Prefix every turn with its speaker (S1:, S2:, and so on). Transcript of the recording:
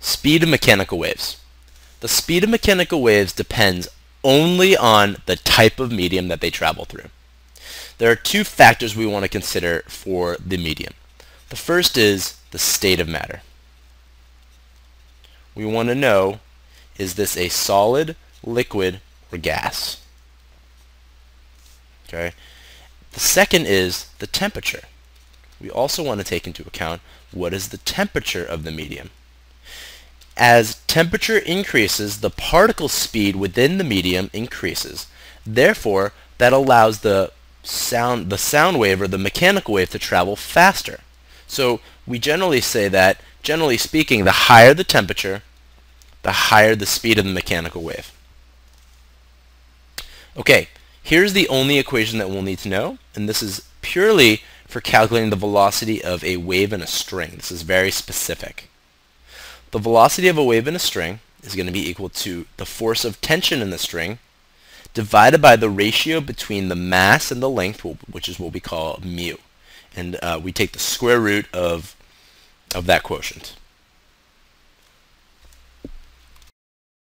S1: Speed of mechanical waves. The speed of mechanical waves depends only on the type of medium that they travel through. There are two factors we want to consider for the medium. The first is the state of matter. We want to know, is this a solid, liquid, or gas? Okay. The second is the temperature. We also want to take into account what is the temperature of the medium. As temperature increases, the particle speed within the medium increases. Therefore, that allows the sound, the sound wave or the mechanical wave to travel faster. So we generally say that, generally speaking, the higher the temperature, the higher the speed of the mechanical wave. Okay, here's the only equation that we'll need to know, and this is purely for calculating the velocity of a wave in a string. This is very specific. The velocity of a wave in a string is going to be equal to the force of tension in the string divided by the ratio between the mass and the length, which is what we call mu. And uh, we take the square root of, of that quotient.